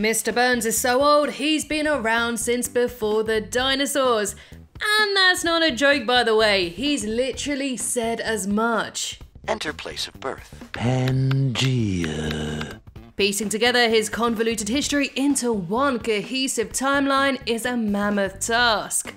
Mr. Burns is so old, he's been around since before the dinosaurs. And that's not a joke, by the way, he's literally said as much. Enter place of birth. Pangea. Piecing together his convoluted history into one cohesive timeline is a mammoth task.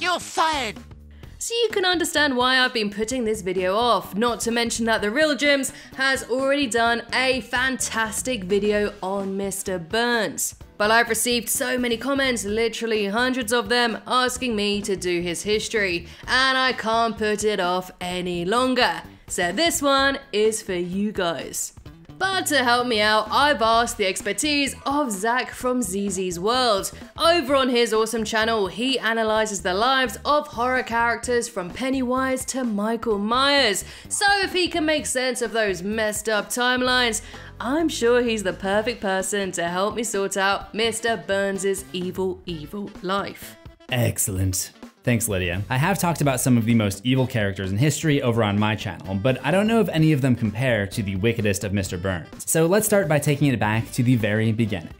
You're fired! So you can understand why I've been putting this video off, not to mention that The Real Gyms has already done a fantastic video on Mr. Burns. But I've received so many comments, literally hundreds of them, asking me to do his history, and I can't put it off any longer. So this one is for you guys. But to help me out, I've asked the expertise of Zach from CZ's World. Over on his awesome channel, he analyzes the lives of horror characters from Pennywise to Michael Myers. So if he can make sense of those messed up timelines, I'm sure he's the perfect person to help me sort out Mr. Burns' evil, evil life. Excellent. Thanks, Lydia. I have talked about some of the most evil characters in history over on my channel, but I don't know if any of them compare to the wickedest of Mr. Burns. So let's start by taking it back to the very beginning.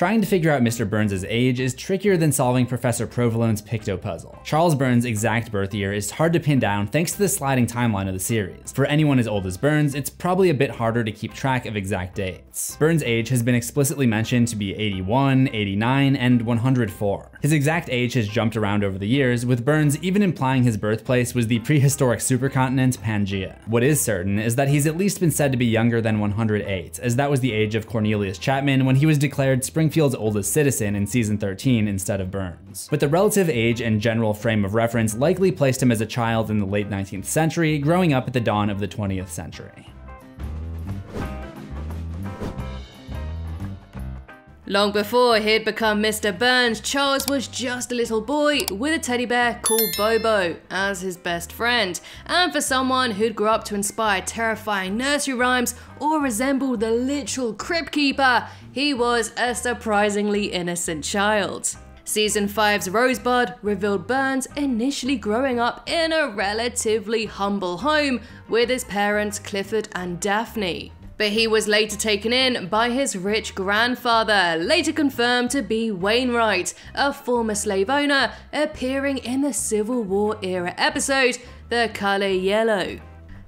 Trying to figure out Mr. Burns' age is trickier than solving Professor Provolone's Picto puzzle. Charles Burns' exact birth year is hard to pin down thanks to the sliding timeline of the series. For anyone as old as Burns, it's probably a bit harder to keep track of exact dates. Burns' age has been explicitly mentioned to be 81, 89, and 104. His exact age has jumped around over the years, with Burns even implying his birthplace was the prehistoric supercontinent Pangea. What is certain is that he's at least been said to be younger than 108, as that was the age of Cornelius Chapman when he was declared Springfield's oldest citizen in season 13 instead of Burns. But the relative age and general frame of reference likely placed him as a child in the late 19th century, growing up at the dawn of the 20th century. Long before he'd become Mr. Burns, Charles was just a little boy with a teddy bear called Bobo as his best friend. And for someone who'd grow up to inspire terrifying nursery rhymes or resemble the literal Crypt Keeper, he was a surprisingly innocent child. Season 5's Rosebud revealed Burns initially growing up in a relatively humble home with his parents Clifford and Daphne but he was later taken in by his rich grandfather, later confirmed to be Wainwright, a former slave owner appearing in the Civil War era episode The Color Yellow.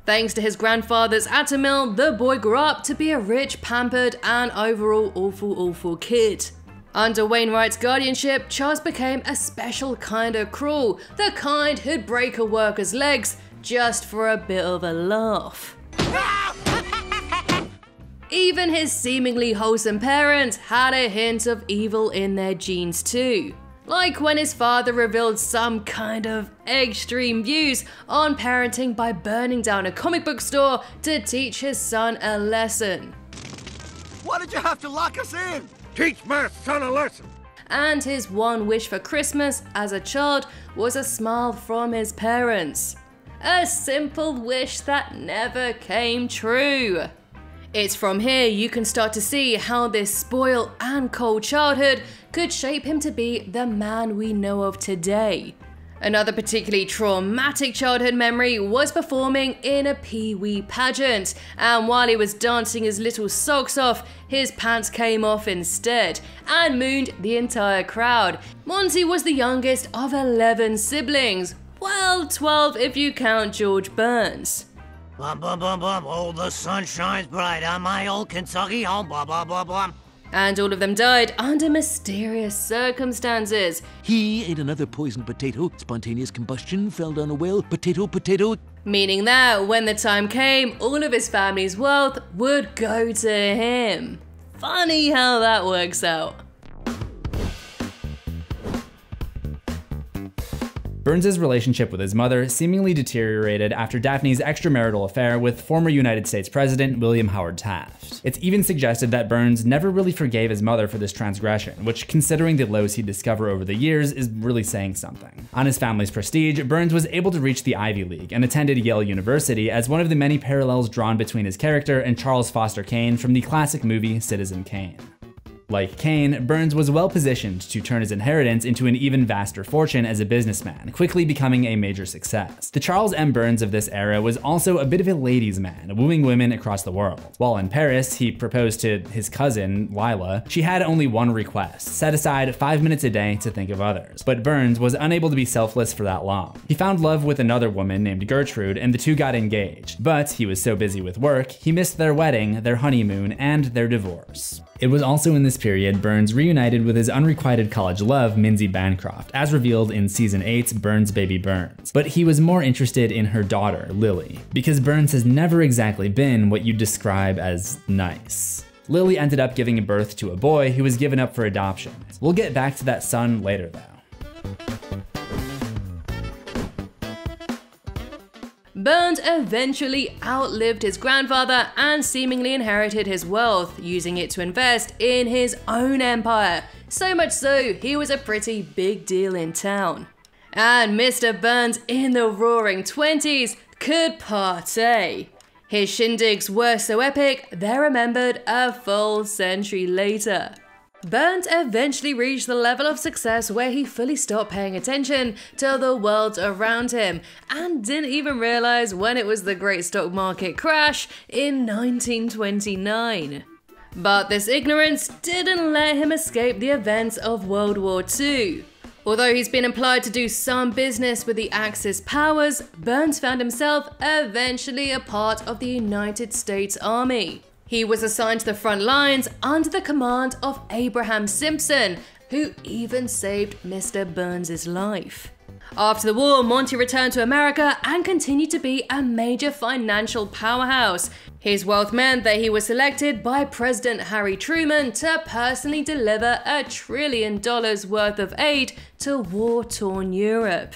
Thanks to his grandfather's mill, the boy grew up to be a rich, pampered, and overall awful, awful kid. Under Wainwright's guardianship, Charles became a special kind of cruel, the kind who'd break a worker's legs just for a bit of a laugh. Even his seemingly wholesome parents had a hint of evil in their genes too. Like when his father revealed some kind of extreme views on parenting by burning down a comic book store to teach his son a lesson. Why did you have to lock us in? Teach my son a lesson. And his one wish for Christmas as a child was a smile from his parents. A simple wish that never came true. It's from here you can start to see how this spoiled and cold childhood could shape him to be the man we know of today. Another particularly traumatic childhood memory was performing in a Pee Wee pageant, and while he was dancing his little socks off, his pants came off instead and mooned the entire crowd. Monty was the youngest of 11 siblings, well, 12 if you count George Burns. Bum bum bum bum, oh the sun shines bright on my old Kentucky home, bum bum bum bum. And all of them died under mysterious circumstances. He ate another poisoned potato, spontaneous combustion, fell down a well, potato, potato. Meaning that when the time came, all of his family's wealth would go to him. Funny how that works out. Burns' relationship with his mother seemingly deteriorated after Daphne's extramarital affair with former United States President William Howard Taft. It's even suggested that Burns never really forgave his mother for this transgression, which, considering the lows he'd discover over the years, is really saying something. On his family's prestige, Burns was able to reach the Ivy League and attended Yale University as one of the many parallels drawn between his character and Charles Foster Kane from the classic movie Citizen Kane. Like Kane, Burns was well positioned to turn his inheritance into an even vaster fortune as a businessman, quickly becoming a major success. The Charles M. Burns of this era was also a bit of a ladies' man, wooing women across the world. While in Paris, he proposed to his cousin, Lila. She had only one request set aside five minutes a day to think of others. But Burns was unable to be selfless for that long. He found love with another woman named Gertrude, and the two got engaged. But he was so busy with work, he missed their wedding, their honeymoon, and their divorce. It was also in this period Burns reunited with his unrequited college love, Minzy Bancroft, as revealed in season 8's Burns Baby Burns. But he was more interested in her daughter, Lily, because Burns has never exactly been what you'd describe as nice. Lily ended up giving birth to a boy who was given up for adoption. We'll get back to that son later though. Burns eventually outlived his grandfather and seemingly inherited his wealth, using it to invest in his own empire. So much so, he was a pretty big deal in town. And Mr. Burns in the roaring 20s could partay. His shindigs were so epic, they're remembered a full century later. Burns eventually reached the level of success where he fully stopped paying attention to the world around him and didn't even realize when it was the great stock market crash in 1929. But this ignorance didn't let him escape the events of World War II. Although he's been employed to do some business with the Axis powers, Burns found himself eventually a part of the United States Army. He was assigned to the front lines under the command of Abraham Simpson, who even saved Mr. Burns' life. After the war, Monty returned to America and continued to be a major financial powerhouse. His wealth meant that he was selected by President Harry Truman to personally deliver a trillion dollars worth of aid to war torn Europe.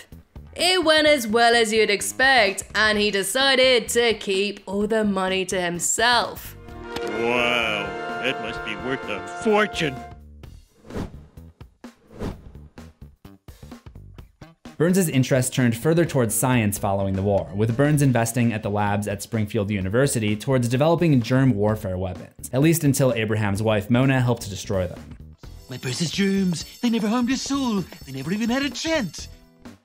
It went as well as you'd expect, and he decided to keep all the money to himself. Wow, that must be worth a fortune. Burns' interest turned further towards science following the war, with Burns investing at the labs at Springfield University towards developing germ warfare weapons, at least until Abraham's wife Mona helped to destroy them. My precious germs, they never harmed a soul. They never even had a chance.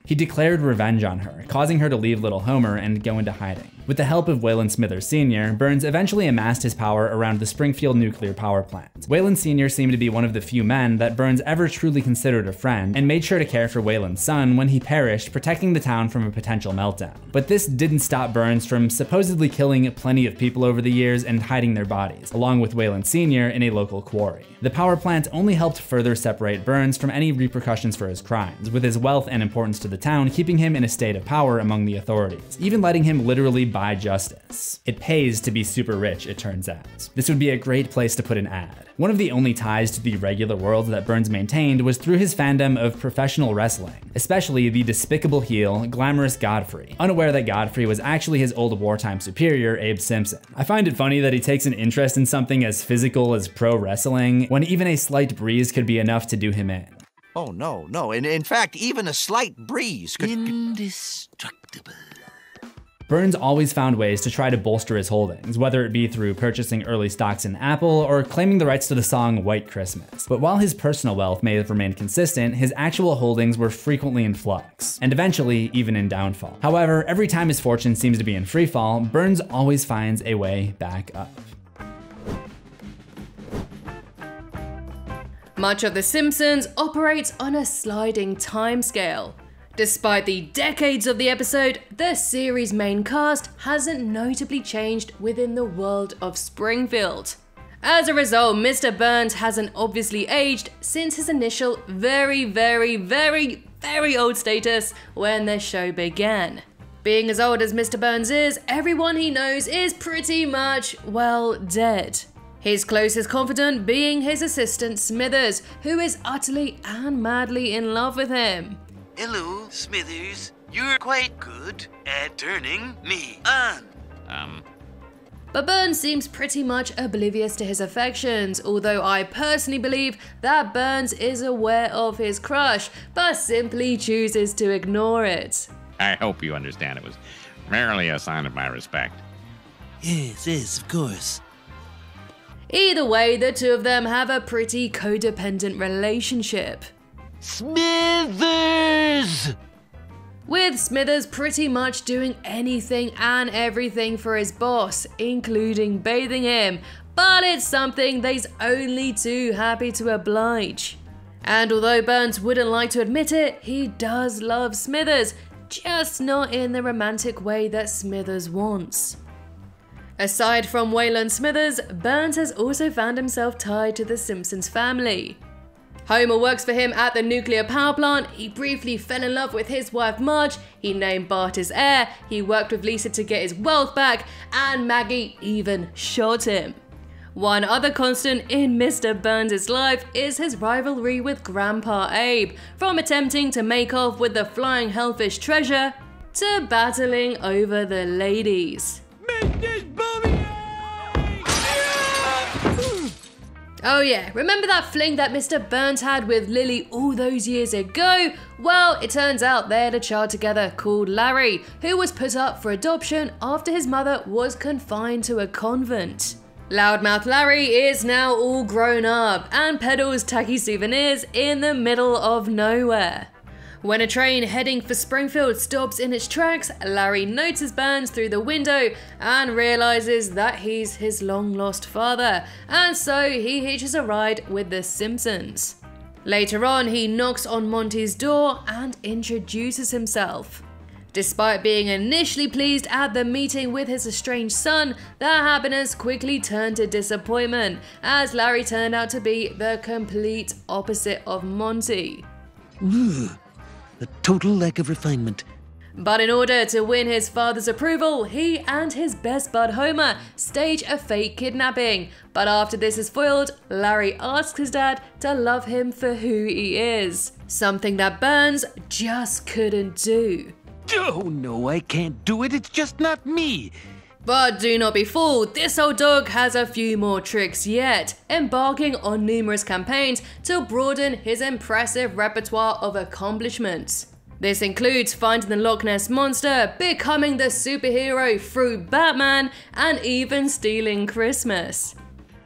He declared revenge on her, causing her to leave Little Homer and go into hiding. With the help of Waylon Smithers Sr., Burns eventually amassed his power around the Springfield nuclear power plant. Waylon Sr. seemed to be one of the few men that Burns ever truly considered a friend, and made sure to care for Waylon's son when he perished, protecting the town from a potential meltdown. But this didn't stop Burns from supposedly killing plenty of people over the years and hiding their bodies, along with Waylon Sr. in a local quarry. The power plant only helped further separate Burns from any repercussions for his crimes, with his wealth and importance to the town keeping him in a state of power among the authorities, even letting him literally buy justice. It pays to be super rich, it turns out. This would be a great place to put an ad. One of the only ties to the regular world that Burns maintained was through his fandom of professional wrestling, especially the despicable heel, glamorous Godfrey, unaware that Godfrey was actually his old wartime superior, Abe Simpson. I find it funny that he takes an interest in something as physical as pro wrestling, when even a slight breeze could be enough to do him in. Oh, no, no. In, in fact, even a slight breeze could. Indestructible. Burns always found ways to try to bolster his holdings, whether it be through purchasing early stocks in Apple or claiming the rights to the song White Christmas. But while his personal wealth may have remained consistent, his actual holdings were frequently in flux, and eventually even in downfall. However, every time his fortune seems to be in freefall, Burns always finds a way back up. Much of The Simpsons operates on a sliding timescale. Despite the decades of the episode, the series' main cast hasn't notably changed within the world of Springfield. As a result, Mr. Burns hasn't obviously aged since his initial very, very, very, very old status when the show began. Being as old as Mr. Burns is, everyone he knows is pretty much, well, dead. His closest confidant being his assistant Smithers, who is utterly and madly in love with him. Hello, Smithers. You're quite good at turning me on. Um, But Burns seems pretty much oblivious to his affections, although I personally believe that Burns is aware of his crush, but simply chooses to ignore it. I hope you understand it was merely a sign of my respect. Yes, yes, of course. Either way, the two of them have a pretty codependent relationship. Smithers! With Smithers pretty much doing anything and everything for his boss, including bathing him, but it's something he's only too happy to oblige. And although Burns wouldn't like to admit it, he does love Smithers, just not in the romantic way that Smithers wants. Aside from Waylon Smithers, Burns has also found himself tied to the Simpsons family. Homer works for him at the nuclear power plant, he briefly fell in love with his wife Marge, he named Bart his heir, he worked with Lisa to get his wealth back, and Maggie even shot him. One other constant in Mr. Burns' life is his rivalry with Grandpa Abe, from attempting to make off with the flying hellfish treasure to battling over the ladies. Oh yeah, remember that fling that Mr. Burns had with Lily all those years ago? Well, it turns out they had a child together called Larry, who was put up for adoption after his mother was confined to a convent. Loudmouth Larry is now all grown up and peddles tacky souvenirs in the middle of nowhere. When a train heading for Springfield stops in its tracks, Larry notices Burns through the window and realizes that he's his long lost father, and so he hitches a ride with the Simpsons. Later on, he knocks on Monty's door and introduces himself. Despite being initially pleased at the meeting with his estranged son, their happiness quickly turned to disappointment as Larry turned out to be the complete opposite of Monty. A total lack of refinement. But in order to win his father's approval, he and his best bud Homer stage a fake kidnapping. But after this is foiled, Larry asks his dad to love him for who he is. Something that Burns just couldn't do. Oh no, I can't do it. It's just not me. But do not be fooled, this old dog has a few more tricks yet, embarking on numerous campaigns to broaden his impressive repertoire of accomplishments. This includes finding the Loch Ness Monster, becoming the superhero through Batman, and even stealing Christmas.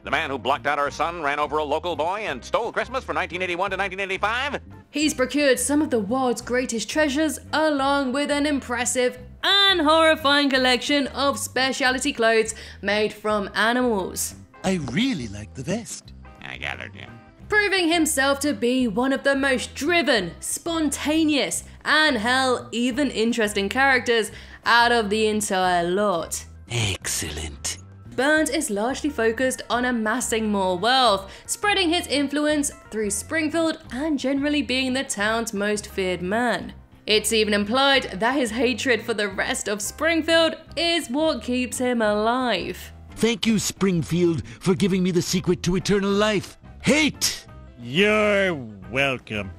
The man who blocked out our sun ran over a local boy and stole Christmas from 1981 to 1985? He's procured some of the world's greatest treasures, along with an impressive and horrifying collection of specialty clothes made from animals. I really like the vest. I gathered, yeah. Proving himself to be one of the most driven, spontaneous, and hell, even interesting characters out of the entire lot. Excellent. Burns is largely focused on amassing more wealth, spreading his influence through Springfield, and generally being the town's most feared man. It's even implied that his hatred for the rest of Springfield is what keeps him alive. Thank you, Springfield, for giving me the secret to eternal life. Hate! You're welcome.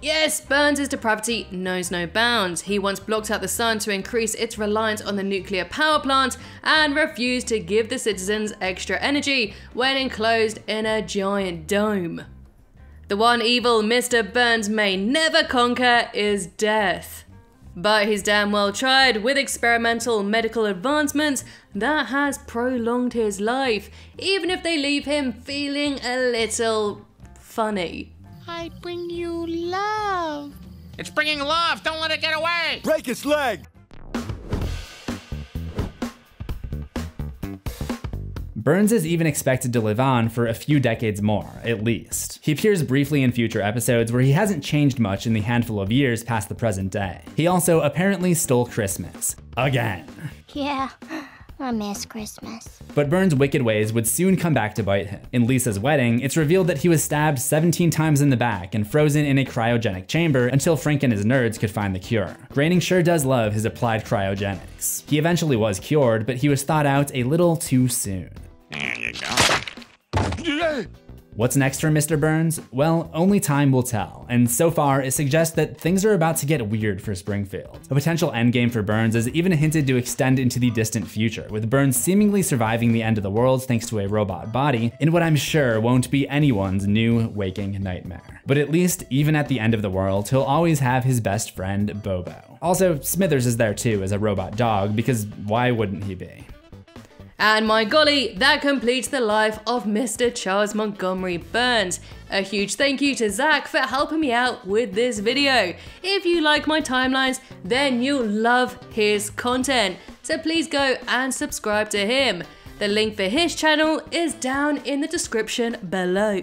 Yes, Burns' depravity knows no bounds. He once blocked out the sun to increase its reliance on the nuclear power plant and refused to give the citizens extra energy when enclosed in a giant dome. The one evil Mr. Burns may never conquer is death. But he's damn well tried with experimental medical advancements that has prolonged his life, even if they leave him feeling a little funny. I bring you love. It's bringing love. Don't let it get away. Break its leg! Burns is even expected to live on for a few decades more, at least. He appears briefly in future episodes where he hasn't changed much in the handful of years past the present day. He also apparently stole Christmas. Again. Yeah, I miss Christmas. But Burns' wicked ways would soon come back to bite him. In Lisa's wedding, it's revealed that he was stabbed 17 times in the back and frozen in a cryogenic chamber until Frink and his nerds could find the cure. Groening sure does love his applied cryogenics. He eventually was cured, but he was thought out a little too soon. What's next for Mr. Burns? Well, only time will tell, and so far it suggests that things are about to get weird for Springfield. A potential endgame for Burns is even hinted to extend into the distant future, with Burns seemingly surviving the end of the world thanks to a robot body, in what I'm sure won't be anyone's new waking nightmare. But at least, even at the end of the world, he'll always have his best friend, Bobo. Also, Smithers is there too as a robot dog, because why wouldn't he be? And my golly, that completes the life of Mr. Charles Montgomery Burns. A huge thank you to Zach for helping me out with this video. If you like my timelines, then you'll love his content. So please go and subscribe to him. The link for his channel is down in the description below.